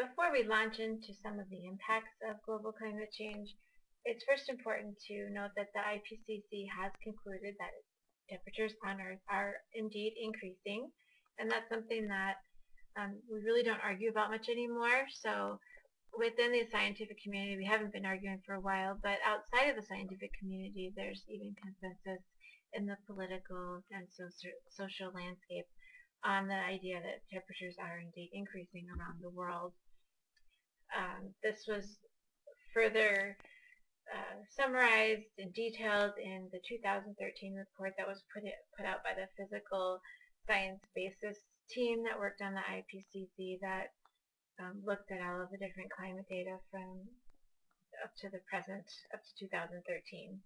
before we launch into some of the impacts of global climate change, it's first important to note that the IPCC has concluded that temperatures on Earth are indeed increasing, and that's something that um, we really don't argue about much anymore. So within the scientific community, we haven't been arguing for a while, but outside of the scientific community, there's even consensus in the political and social landscape on the idea that temperatures are indeed increasing around the world. Um, this was further uh, summarized and detailed in the 2013 report that was put, it, put out by the Physical Science Basis team that worked on the IPCC that um, looked at all of the different climate data from up to the present, up to 2013.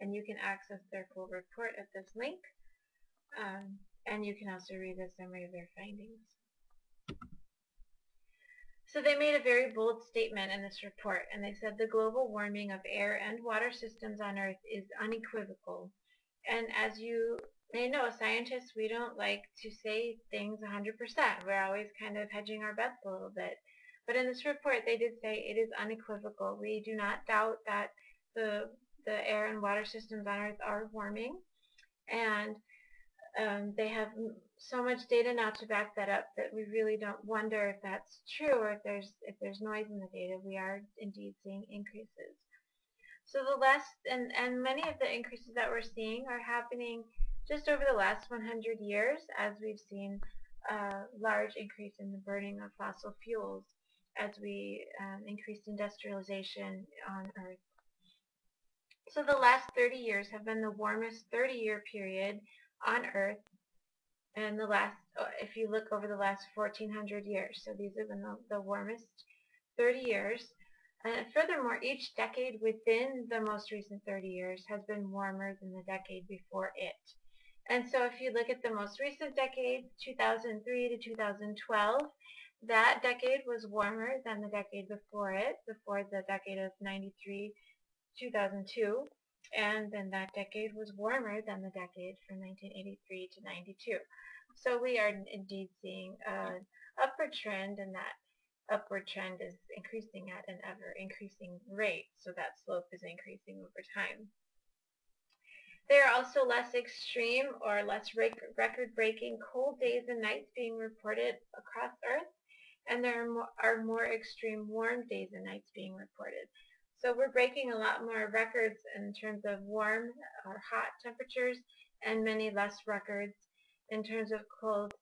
And you can access their full report at this link. Um, and you can also read the summary of their findings. So they made a very bold statement in this report, and they said the global warming of air and water systems on Earth is unequivocal. And as you may know, scientists, we don't like to say things 100%. We're always kind of hedging our bets a little bit. But in this report, they did say it is unequivocal. We do not doubt that the, the air and water systems on Earth are warming. And um, they have so much data now to back that up that we really don't wonder if that's true or if there's if there's noise in the data. We are indeed seeing increases. So the last and and many of the increases that we're seeing are happening just over the last 100 years as we've seen a large increase in the burning of fossil fuels as we um, increased industrialization on Earth. So the last 30 years have been the warmest 30-year period on Earth and the last, uh, if you look over the last 1400 years. So these have been the, the warmest 30 years. And furthermore, each decade within the most recent 30 years has been warmer than the decade before it. And so if you look at the most recent decade, 2003 to 2012, that decade was warmer than the decade before it, before the decade of 93, 2002 and then that decade was warmer than the decade from 1983 to 92. So we are indeed seeing an upward trend and that upward trend is increasing at an ever increasing rate. So that slope is increasing over time. There are also less extreme or less record-breaking cold days and nights being reported across Earth, and there are more, are more extreme warm days and nights being reported. So we're breaking a lot more records in terms of warm or hot temperatures and many less records in terms of cold,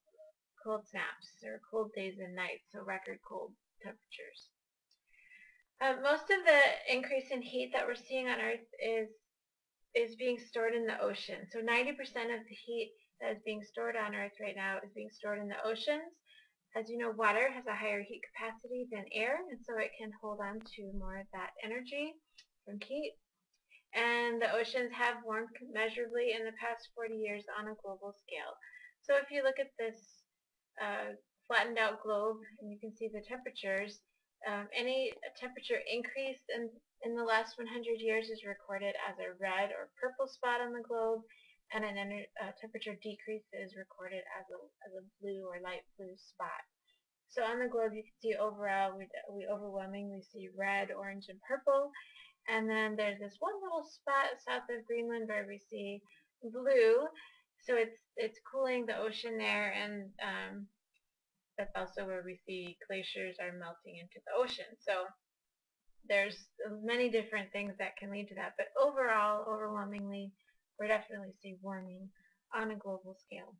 cold snaps or cold days and nights, so record cold temperatures. Uh, most of the increase in heat that we're seeing on Earth is is being stored in the ocean. So 90% of the heat that is being stored on Earth right now is being stored in the oceans, as you know, water has a higher heat capacity than air, and so it can hold on to more of that energy from heat. And the oceans have warmed measurably in the past 40 years on a global scale. So if you look at this uh, flattened out globe, and you can see the temperatures, um, any temperature increase in, in the last 100 years is recorded as a red or purple spot on the globe, and an uh, temperature decrease is recorded as a, as a blue or light blue spot. So on the globe you can see overall we, we overwhelmingly see red, orange, and purple. And then there's this one little spot south of Greenland where we see blue. So it's it's cooling the ocean there and um, that's also where we see glaciers are melting into the ocean. So there's many different things that can lead to that. But overall, overwhelmingly, we're definitely see warming on a global scale.